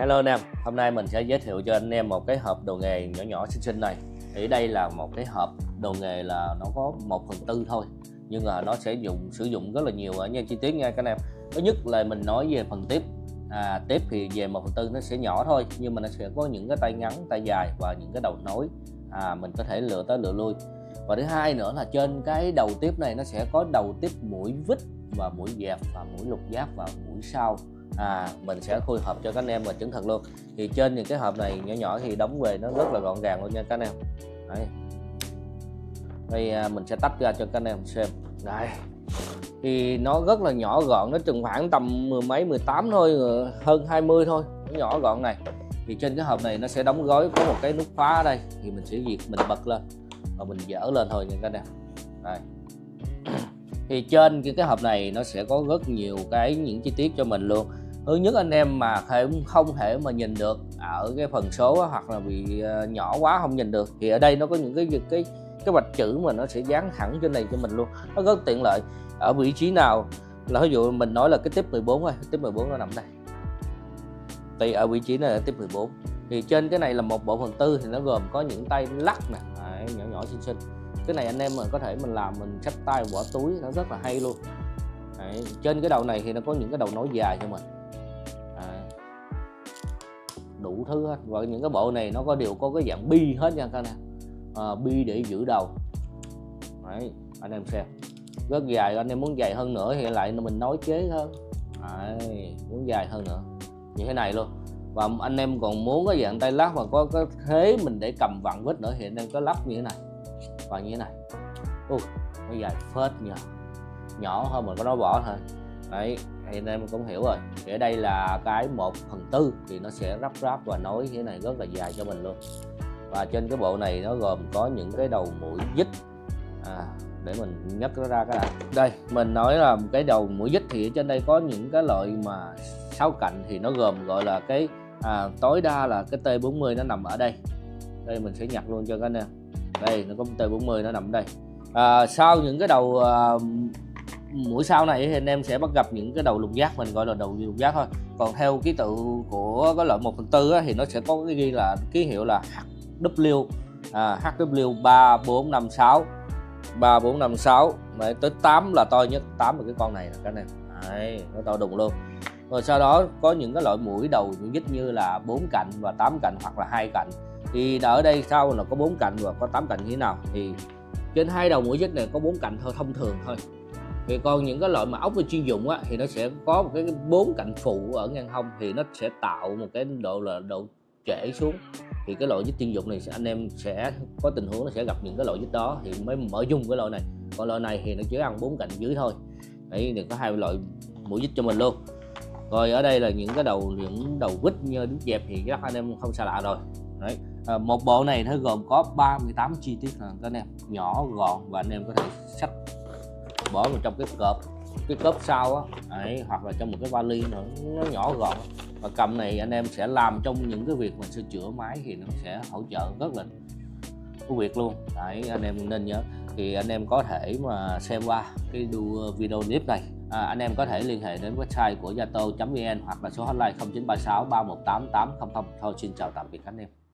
Hello anh em, hôm nay mình sẽ giới thiệu cho anh em một cái hộp đồ nghề nhỏ nhỏ xinh xinh này. Thì đây là một cái hộp đồ nghề là nó có 1 phần tư thôi nhưng mà nó sẽ dùng sử dụng rất là nhiều ở nha chi tiết nha các anh em. Thứ nhất là mình nói về phần tiếp. À, tiếp thì về một phần tư nó sẽ nhỏ thôi nhưng mà nó sẽ có những cái tay ngắn tay dài và những cái đầu nối. À, mình có thể lựa tới lựa lui. Và thứ hai nữa là trên cái đầu tiếp này nó sẽ có đầu tiếp mũi vít và mũi dẹp và mũi lục giác và mũi sau à mình sẽ khui hộp cho các anh em và chứng thật luôn. Thì trên những cái hộp này nhỏ nhỏ thì đóng về nó rất là gọn gàng luôn nha các anh em. Đấy. Đây à, mình sẽ tách ra cho các anh em xem. Đây. Thì nó rất là nhỏ gọn nó chừng khoảng tầm mười mấy 18 thôi ờ, hơn 20 thôi nó nhỏ gọn này. Thì trên cái hộp này nó sẽ đóng gói có một cái nút khóa ở đây. Thì mình sẽ việc mình bật lên và mình dỡ lên thôi nha các anh em. Đây. Thì trên cái hộp này nó sẽ có rất nhiều cái những chi tiết cho mình luôn thứ nhất anh em mà không thể mà nhìn được ở cái phần số hoặc là bị ờ, nhỏ quá không nhìn được, thì ở đây nó có những cái cái cái bạch chữ mà nó sẽ dán thẳng trên này cho mình luôn. Nó rất tiện lợi. Ở vị trí nào là ví dụ mình nói là cái tiếp 14 thôi, tiếp 14 nó nằm đây. Thì ở vị trí này là tiếp 14 thì trên cái này là một bộ phần tư thì nó gồm có những tay lắc nè nhỏ nhỏ xinh xinh. Cái này anh em mình có thể mình làm mình sách tay, bỏ túi, nó rất là hay luôn. Đấy. trên cái đầu này thì nó có những cái đầu nối dài cho mình đủ thứ hết. Và những cái bộ này nó có đều có cái dạng bi hết nha các anh em. À, bi để giữ đầu. Đấy. anh em xem. Rất dài anh em muốn dài hơn nữa thì lại mình nói chế hơn. Đấy. muốn dài hơn nữa. Như thế này luôn. Và anh em còn muốn cái dạng tay lắc mà có cái thế mình để cầm vặn vít nữa thì anh em có lắp như thế này. Và như thế này. Ui nó dài phết nhờ nhỏ hơn mình có nói bỏ thôi. Đấy thì anh em cũng hiểu rồi. Thì ở đây là cái một phần tư thì nó sẽ rắp ráp và nối như thế này rất là dài cho mình luôn. Và trên cái bộ này nó gồm có những cái đầu mũi dít à, để mình nhấc nó ra cái này. Đây mình nói là cái đầu mũi dít thì ở trên đây có những cái loại mà sáu cạnh thì nó gồm gọi là cái à, tối đa là cái T40 nó nằm ở đây. Đây mình sẽ nhặt luôn cho các anh em. Đây nó có T40 nó nằm đây. À, sau những cái đầu à, mũi sau này thì anh em sẽ bắt gặp những cái đầu lục giác mình gọi là đầu lục giác thôi. Còn theo ký tự của cái loại một phần tư thì nó sẽ có cái ghi là ký hiệu là HW à, HW 3456 3456 Đấy, tới 8 là to nhất 8 là cái con này là cái này Đấy, nó to đùng luôn. Rồi sau đó có những cái loại mũi đầu những dít như là bốn cạnh và tám cạnh hoặc là hai cạnh. Thì ở đây sau là có bốn cạnh và có tám cạnh như thế nào. Thì trên hai đầu mũi dít này có bốn cạnh thôi thông thường thôi thì còn những cái loại mà ốc chuyên dụng á thì nó sẽ có một cái bốn cạnh phụ ở ngang hông thì nó sẽ tạo một cái độ là độ trễ xuống. Thì cái loại dít chuyên dụng này anh em sẽ có tình huống nó sẽ gặp những cái loại dít đó thì mới mở dung cái loại này. Còn loại này thì nó chỉ ăn bốn cạnh dưới thôi. Đấy thì có hai loại mũi dít cho mình luôn. Rồi ở đây là những cái đầu những đầu vít như đứt dẹp thì chắc anh em không xa lạ rồi. Đấy. À, một bộ này nó gồm có 38 chi tiết là các anh em. Nhỏ gọn và anh em có thể sách bỏ vào trong cái cọp cái cốp sau á đấy, hoặc là trong một cái vali nữa nó nhỏ gọn. Và cầm này anh em sẽ làm trong những cái việc mà sửa chữa máy thì nó sẽ hỗ trợ rất là có việc luôn. Đấy anh em nên nhớ. Thì anh em có thể mà xem qua cái uh, video clip này. À, anh em có thể liên hệ đến website của yato.vn hoặc là số hotline 0936 318 800 thôi xin chào tạm biệt anh em.